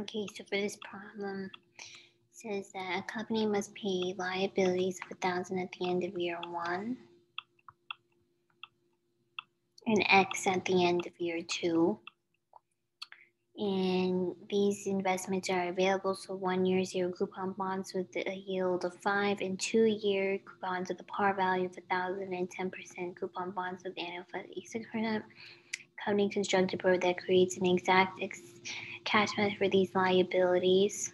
Okay, so for this problem, says that a company must pay liabilities of a thousand at the end of year one and X at the end of year two. And these investments are available. So one year zero coupon bonds with a yield of five and two year coupons with a par value of a thousand and ten percent coupon bonds with annual six percent. Company constructed board that creates an exact ex- cash method for these liabilities.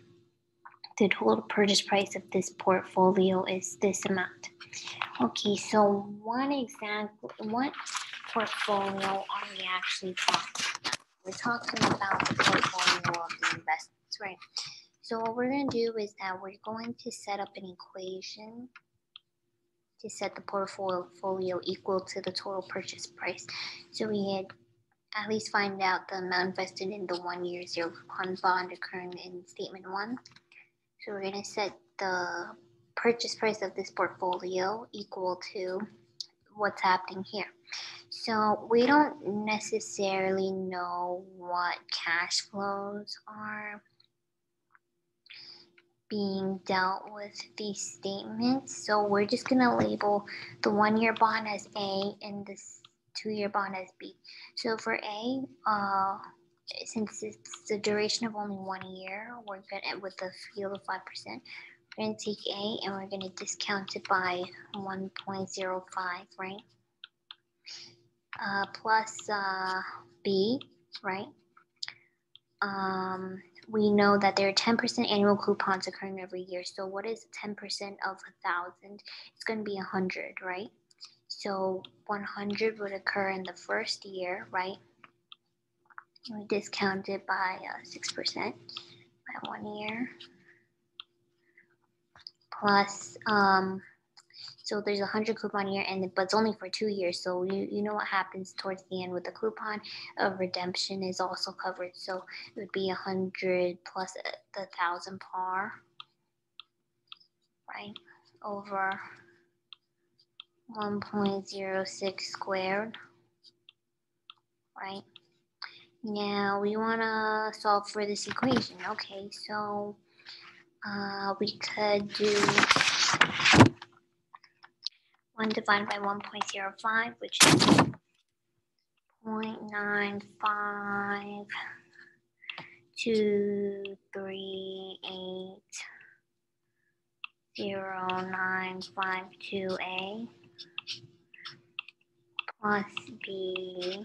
The total purchase price of this portfolio is this amount. Okay, so one example, what portfolio are we actually talking about? We're talking about the portfolio of the investments, right? So what we're going to do is that we're going to set up an equation to set the portfolio equal to the total purchase price. So we had at least find out the amount invested in the one year zero coupon bond occurring in statement one. So we're going to set the purchase price of this portfolio equal to what's happening here. So we don't necessarily know what cash flows are being dealt with these statements. So we're just going to label the one year bond as A and this two-year bond as B. So for A, uh, since it's the duration of only one year, we're gonna with the yield of 5%. We're going to take A and we're going to discount it by 1.05, right? Uh, plus uh, B, right? Um, we know that there are 10% annual coupons occurring every year. So what is 10% of a thousand? It's going to be 100, right? So 100 would occur in the first year, right? We discount it by uh, 6% by one year. Plus, um, so there's a 100 coupon year, and but it's only for two years. So you, you know what happens towards the end with the coupon of redemption is also covered. So it would be 100 plus the 1,000 par, right, over 1.06 squared, right? Now we want to solve for this equation. Okay, so uh, we could do 1 divided by 1.05, which is 0.95 two, three, eight, zero, nine, five, two, A plus b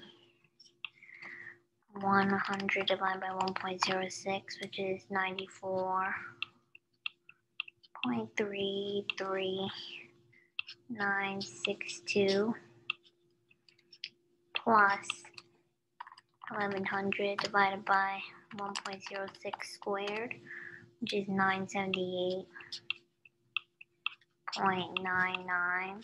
100 divided by 1.06, which is 94.33962 plus 1100 divided by 1.06 squared, which is 978.99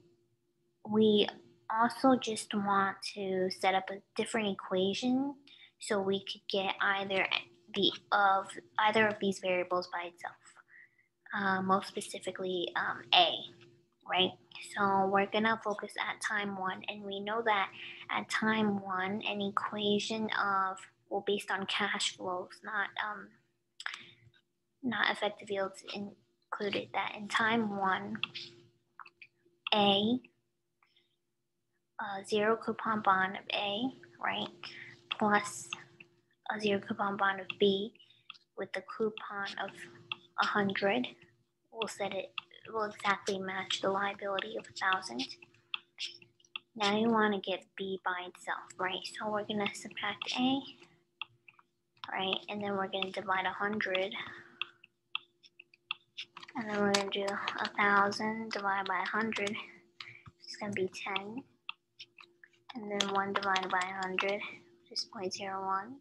we also just want to set up a different equation so we could get either the of either of these variables by itself. Uh, most specifically, um, A, right? So we're gonna focus at time one, and we know that at time one, an equation of well, based on cash flows, not um, not effective yields included. That in time one, A a zero coupon bond of A, right, plus a zero coupon bond of B with the coupon of 100. We'll set it, will exactly match the liability of 1,000. Now you want to get B by itself, right? So we're going to subtract A, right? And then we're going to divide 100. And then we're going to do 1,000 divided by 100. It's going to be 10 and then 1 divided by 100, which is 0.01.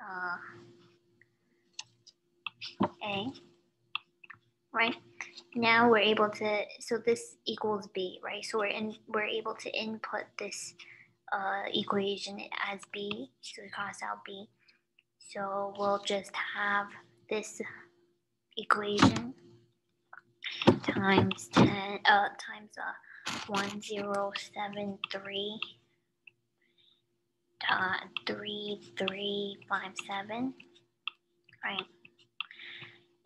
uh, A, right? Now we're able to, so this equals B, right? So we're in, we're able to input this uh, equation as B, so we cross out B. So we'll just have this equation times 10, uh, times uh, 1073 dot 3357, right?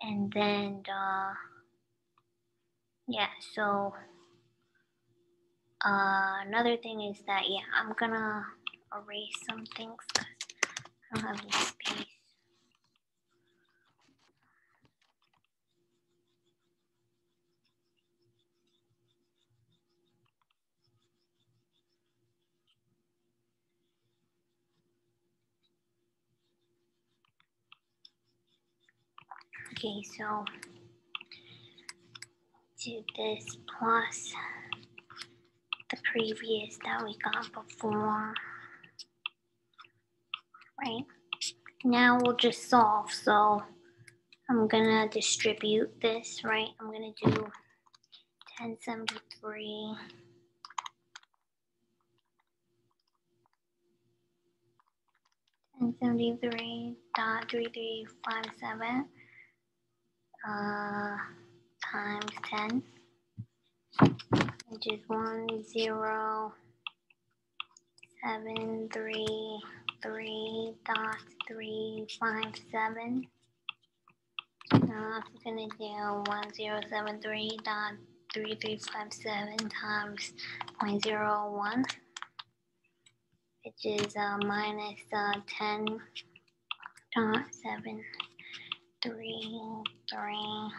And then, uh, yeah, so uh, another thing is that, yeah, I'm gonna erase some things because I don't have any space. Okay, so do this plus the previous that we got before, right? Now we'll just solve. So I'm gonna distribute this, right? I'm gonna do 1073 1073 dot 3357 uh, times 10, which is 1, 0, 7, 3, 3 dot 3, 5, 7. Now I'm going to do 1073 dot 3357 times 0.01, which is uh, minus uh, 10 dot 7 three, three,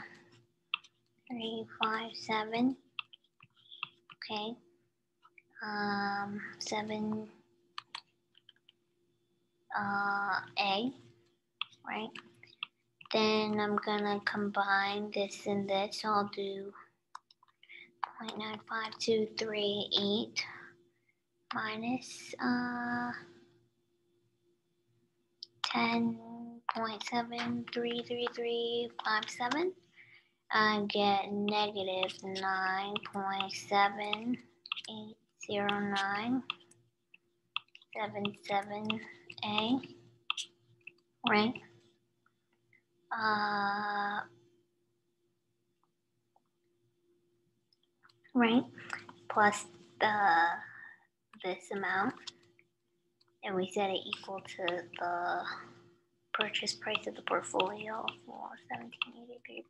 three, five, seven. Okay. Um, seven, uh, A, right? Then I'm gonna combine this and this. So I'll do 0.9523 minus uh, 10 0.73357. I get negative 9.780977A, right? Uh, right, plus the this amount, and we set it equal to the purchase price of the portfolio for 1783.76,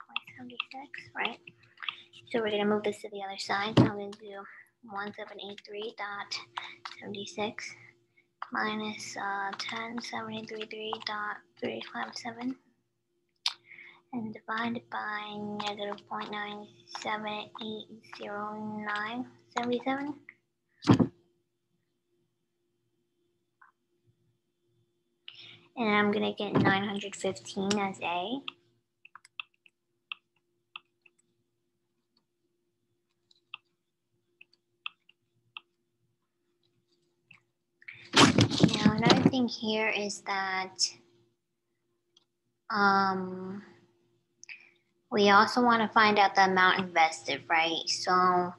right? So we're gonna move this to the other side. So I'm gonna do 1783.76 minus uh, 10733.357 and divided by negative 0.9780977. and I'm gonna get 915 as A. Now another thing here is that um, we also want to find out the amount invested, right? So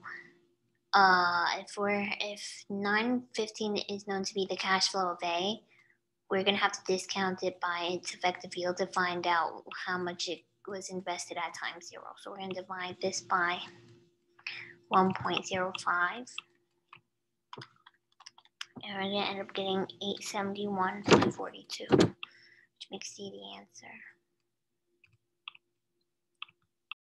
uh, if we're if 915 is known to be the cash flow of A, we're going to have to discount it by its effective yield to find out how much it was invested at time zero. So we're going to divide this by 1.05. And we're going to end up getting 871.42, which makes C the answer.